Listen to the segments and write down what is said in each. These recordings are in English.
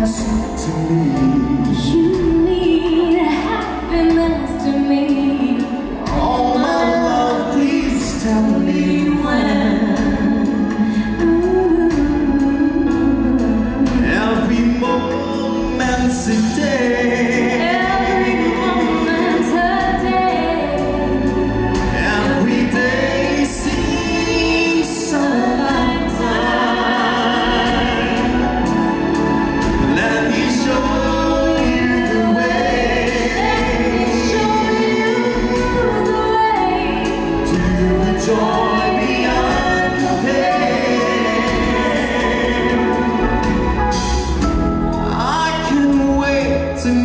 blessing to me. You need happiness to me. All my love, please tell me when.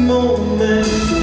moment.